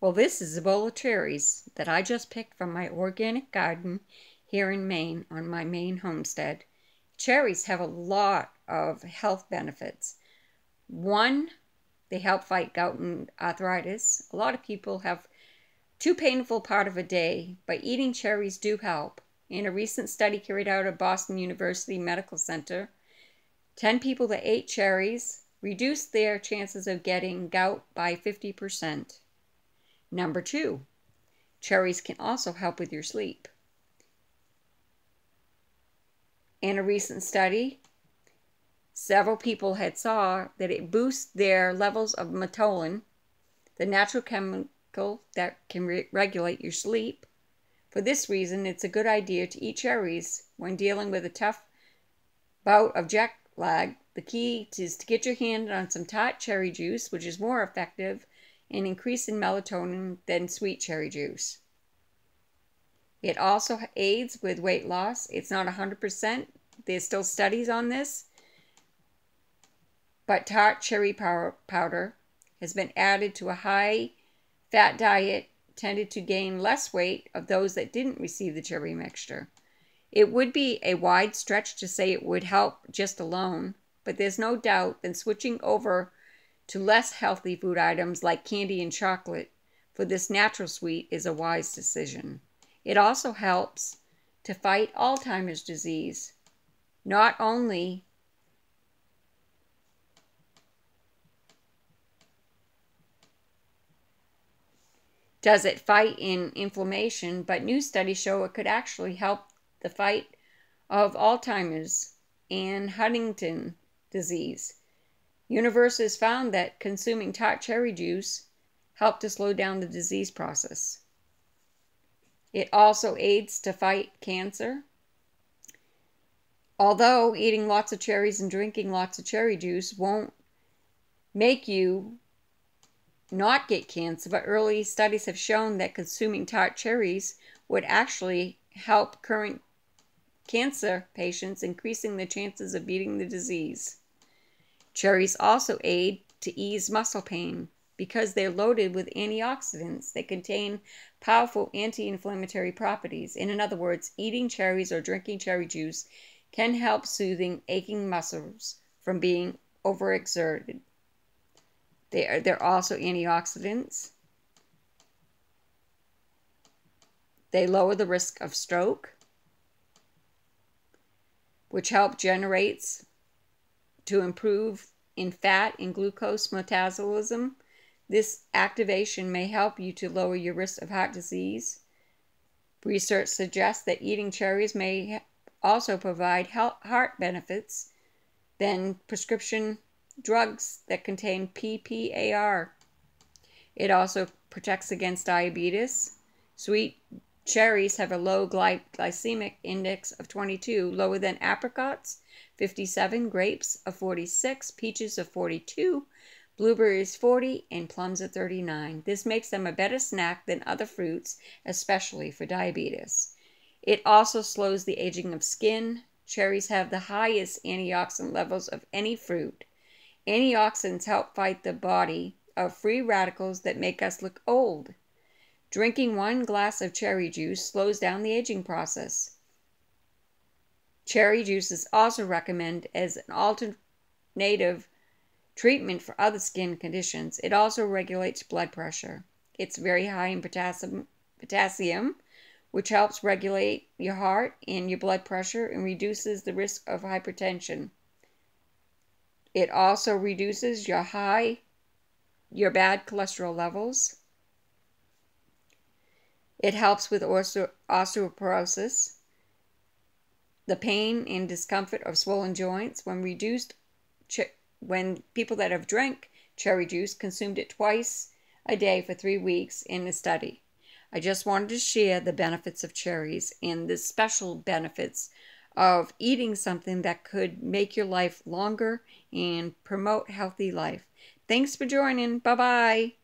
Well, this is a bowl of cherries that I just picked from my organic garden here in Maine on my Maine homestead. Cherries have a lot of health benefits. One, they help fight gout and arthritis. A lot of people have too painful part of a day, but eating cherries do help. In a recent study carried out at Boston University Medical Center, 10 people that ate cherries reduced their chances of getting gout by 50%. Number two, cherries can also help with your sleep. In a recent study, several people had saw that it boosts their levels of melatonin, the natural chemical that can re regulate your sleep. For this reason, it's a good idea to eat cherries when dealing with a tough bout of jet lag. The key is to get your hand on some tart cherry juice, which is more effective an increase in melatonin than sweet cherry juice. It also aids with weight loss. It's not 100%. There's still studies on this. But tart cherry powder has been added to a high fat diet tended to gain less weight of those that didn't receive the cherry mixture. It would be a wide stretch to say it would help just alone, but there's no doubt that switching over to less healthy food items like candy and chocolate for this natural sweet is a wise decision. It also helps to fight Alzheimer's disease. Not only does it fight in inflammation, but new studies show it could actually help the fight of Alzheimer's and Huntington disease. Universes found that consuming tart cherry juice helped to slow down the disease process. It also aids to fight cancer. Although eating lots of cherries and drinking lots of cherry juice won't make you not get cancer, but early studies have shown that consuming tart cherries would actually help current cancer patients, increasing the chances of beating the disease. Cherries also aid to ease muscle pain because they're loaded with antioxidants. They contain powerful anti-inflammatory properties. In other words, eating cherries or drinking cherry juice can help soothing aching muscles from being overexerted. They are, they're also antioxidants. They lower the risk of stroke, which help generates to improve in fat and glucose metabolism. This activation may help you to lower your risk of heart disease. Research suggests that eating cherries may also provide heart benefits than prescription drugs that contain PPAR. It also protects against diabetes. Sweet cherries have a low glycemic index of 22, lower than apricots 57, grapes of 46, peaches of 42, blueberries 40, and plums of 39. This makes them a better snack than other fruits, especially for diabetes. It also slows the aging of skin. Cherries have the highest antioxidant levels of any fruit. Antioxidants help fight the body of free radicals that make us look old. Drinking one glass of cherry juice slows down the aging process. Cherry juice is also recommended as an alternative treatment for other skin conditions. It also regulates blood pressure. It's very high in potassium, potassium, which helps regulate your heart and your blood pressure and reduces the risk of hypertension. It also reduces your high, your bad cholesterol levels. It helps with osteoporosis the pain and discomfort of swollen joints when reduced when people that have drank cherry juice consumed it twice a day for three weeks in the study. I just wanted to share the benefits of cherries and the special benefits of eating something that could make your life longer and promote healthy life. Thanks for joining. Bye bye.